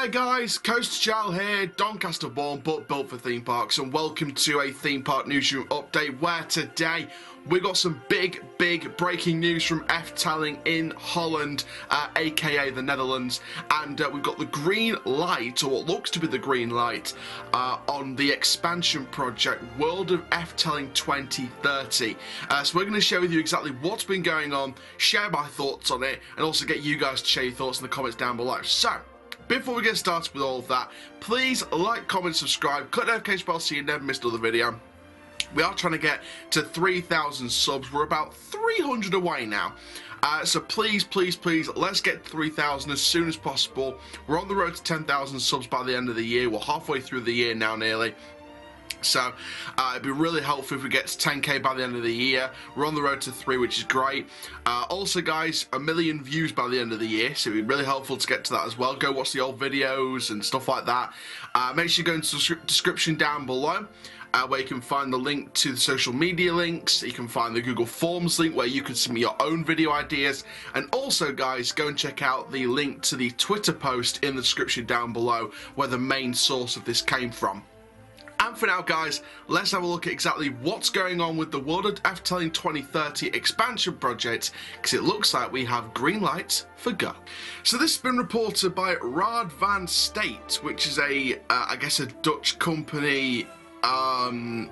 there guys, Coaster Chall here, Doncaster born but built for theme parks and welcome to a theme park newsroom update where today we got some big, big breaking news from Efteling in Holland, uh, aka the Netherlands, and uh, we've got the green light, or what looks to be the green light, uh, on the expansion project World of Efteling 2030. Uh, so we're going to share with you exactly what's been going on, share my thoughts on it, and also get you guys to share your thoughts in the comments down below. So, before we get started with all of that, please like, comment, subscribe, click the notification bell so you never miss another video. We are trying to get to 3,000 subs. We're about 300 away now. Uh, so please, please, please, let's get 3,000 as soon as possible. We're on the road to 10,000 subs by the end of the year. We're halfway through the year now nearly. So uh, it'd be really helpful if we get to 10k by the end of the year. We're on the road to three, which is great. Uh, also, guys, a million views by the end of the year, so it'd be really helpful to get to that as well. Go watch the old videos and stuff like that. Uh, make sure you go into the description down below. Uh, where you can find the link to the social media links. You can find the Google Forms link where you can submit your own video ideas. And also, guys, go and check out the link to the Twitter post in the description down below where the main source of this came from. And for now, guys, let's have a look at exactly what's going on with the World of Efteling 2030 expansion project, because it looks like we have green light for go. So this has been reported by Raad van State, which is a, uh, I guess, a Dutch company um,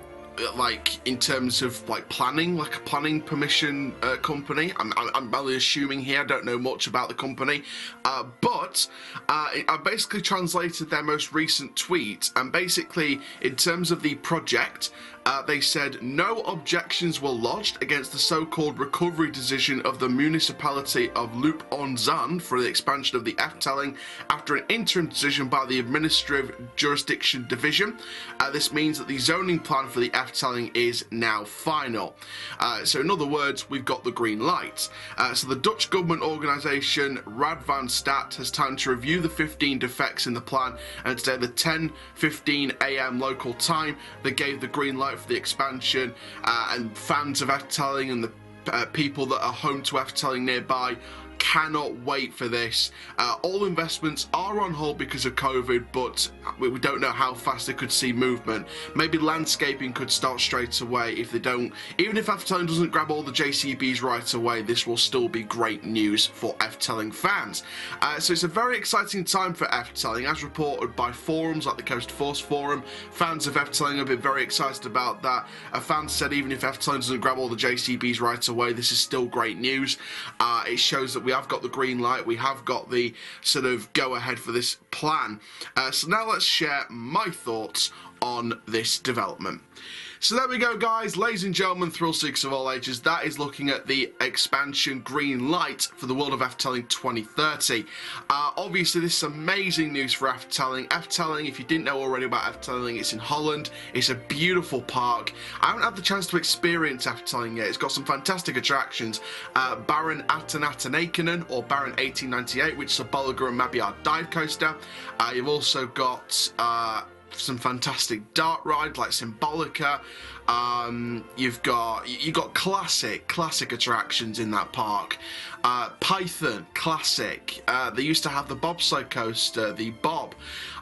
like in terms of like planning, like a planning permission uh, company. I'm, I'm, only assuming here. I don't know much about the company, uh, but uh, I basically translated their most recent tweet, and basically in terms of the project, uh, they said no objections were lodged against the so-called recovery decision of the municipality of Loon op Zand for the expansion of the Efteling after an interim decision by the Administrative Jurisdiction Division. Uh, this means that the zoning plan for the Efteling is now final. Uh, so in other words, we've got the green light. Uh, so the Dutch government organisation Raad van State has time to review the 15 defects in the plan and today the 10.15 am local time they gave the green light for the expansion uh, and fans of Efteling and the uh, people that are home to Efteling nearby cannot wait for this. Uh, all investments are on hold because of COVID, but we don't know how fast they could see movement. Maybe landscaping could start straight away if they don't. Even if Efteling doesn't grab all the JCBs right away, this will still be great news for Efteling fans. Uh, so it's a very exciting time for Efteling, as reported by forums like the CoasterForce Forum. Fans of Efteling have been very excited about that. A fan said even if Efteling doesn't grab all the JCBs right away, this is still great news. Uh, it shows that we have got the green light, we have got the sort of go ahead for this plan. Uh, so now let's share my thoughts on this development. So there we go guys, ladies and gentlemen, thrill seekers of all ages, that is looking at the expansion green light for the World of Efteling 2030. Uh, obviously this is amazing news for Efteling. Efteling, if you didn't know already about Efteling, it's in Holland, it's a beautiful park. I haven't had the chance to experience Efteling yet, it's got some fantastic attractions. Uh, Baron Athanatanakinen or Baron 1898, which is a Bolliger and Mabillard dive coaster. Uh, you've also got uh, some fantastic dart rides like Symbolica. Um, you've got you've got classic classic attractions in that park. Uh, Python classic. Uh, they used to have the bobsleigh coaster, the Bob.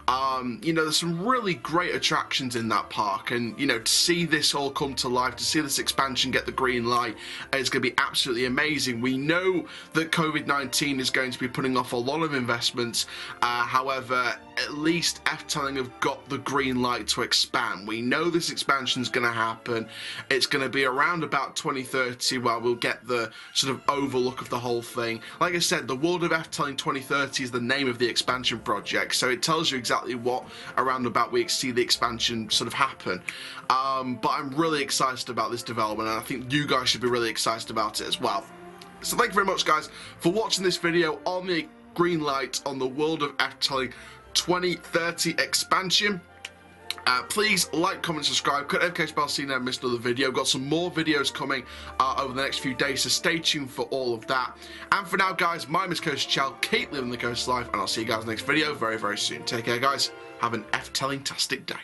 Um, you know, there's some really great attractions in that park, and you know, to see this all come to life, to see this expansion get the green light, is going to be absolutely amazing. We know that COVID-19 is going to be putting off a lot of investments. Uh, however, at least F Efteling have got the green light to expand. We know this expansion is going to happen. It's going to be around about 2030 where we'll get the sort of overlook of the whole thing. Like I said, the World of Efteling 2030 is the name of the expansion project, so it tells you exactly what around about we see the expansion sort of happen. Um, but I'm really excited about this development and I think you guys should be really excited about it as well. So thank you very much guys for watching this video on the green light on the World of Efteling 2030 expansion. Uh, please like, comment, subscribe, click notification bell so you never miss another video. Got some more videos coming uh, over the next few days, so stay tuned for all of that. And for now, guys, my name is Coaster Chall. Keep living the coast life, and I'll see you guys next video very, very soon. Take care, guys. Have an Efteling-tastic day.